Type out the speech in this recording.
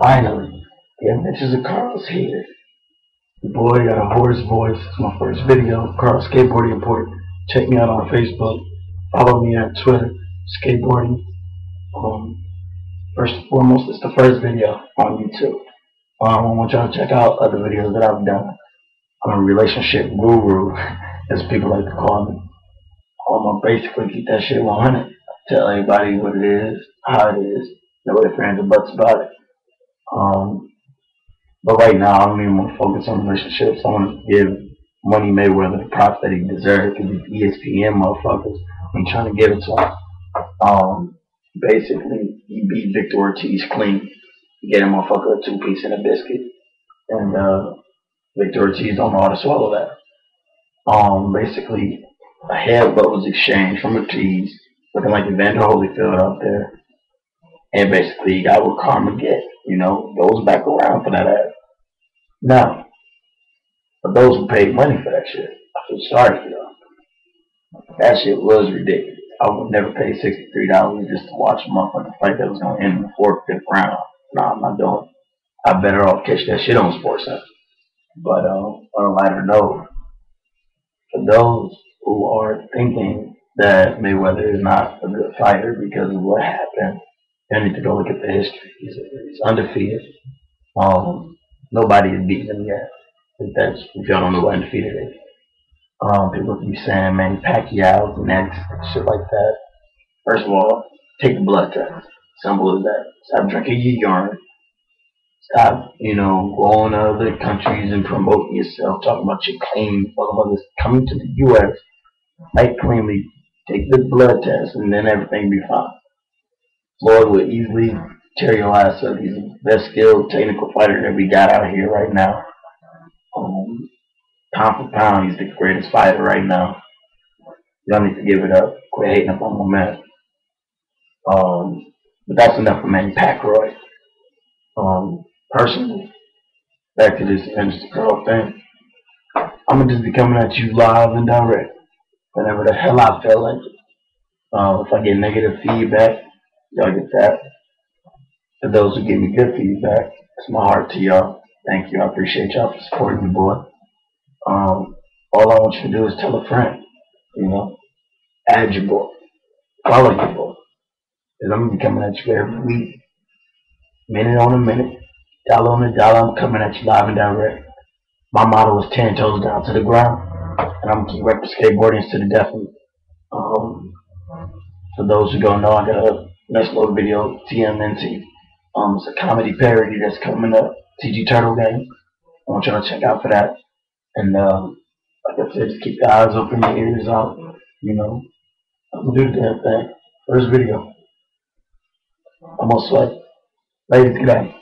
Finally, the Adventures of Carl's here. The boy got a hoarse voice. It's my first video. Carl Skateboardian Porter. Check me out on Facebook. Follow me on Twitter. Skateboardians. Um, first and foremost, it's the first video on YouTube. Um, I want y'all to check out other videos that I've done. I'm a relationship guru, as people like to call me. I'm gonna basically keep that shit 100. Tell everybody what it is, how it is, no ifs, ands, or buts about it. Um, but right now, I don't even want to focus on relationships. I want to give Money Mayweather the props that he deserves because these ESPN motherfuckers ain't trying to give it to him. Um, basically, he beat Victor Ortiz clean. He gave a motherfucker a two piece and a biscuit. And uh, Victor Ortiz don't know how to swallow that. Um, basically, a headbutt was exchanged from Ortiz, looking like Evander Holyfield out there. And basically, he got what karma get. You know, goes back around for that ass. Now, for those who paid money for that shit, I feel sorry for y'all. That shit was ridiculous. I would never pay sixty-three dollars just to watch a motherfucking fight that was gonna end in the fourth, fifth round. Nah, I'm not doing. It. I better off catch that shit on Sports Center. But um, on a lighter note, for those who are thinking that Mayweather is not a good fighter because of what happened, they need to go look at the history. He's, he's undefeated. Um, nobody has beaten him yet. If that's if y'all don't know what undefeated is. Um, people keep saying Manny Pacquiao's next, shit like that. First of all, take the blood test. Simple as that. Stop drinking your urine. Stop, you know, going to other countries and promoting yourself, talking about your claim, motherfuckers coming to the U.S. Fight cleanly, take the blood test, and then everything be fine. Floyd will easily tear your ass up. He's the best skilled technical fighter that we got out here right now. Um, pound for pound, he's the greatest fighter right now. Y'all need to give it up. Quit hating up on my man. Um, but that's enough for Manny Pacquiao. Um, personally, back to this Anderson thing. I'm gonna just be coming at you live and direct whenever the hell I feel like it. Uh, if I get negative feedback, y'all get that. For those who give me good feedback, it's my heart to y'all. Thank you. I appreciate y'all for supporting me, boy. Um, all I want you to do is tell a friend. You know, add your boy, follow your boy. Cause I'm gonna be coming at you every week, minute on a minute, dollar on a dollar. I'm coming at you live and direct. My motto is ten toes down to the ground, and I'm gonna keep rapping skateboarding to the death. Um, for those who don't know, I got a nice little video, TMNT. Um, it's a comedy parody that's coming up, TG Turtle Gang. I want y'all to check out for that. And um, like I said, just keep your eyes open, your ears out. You know, I'm gonna do the damn thing. First video. I'm gonna sweat. Ladies, good night.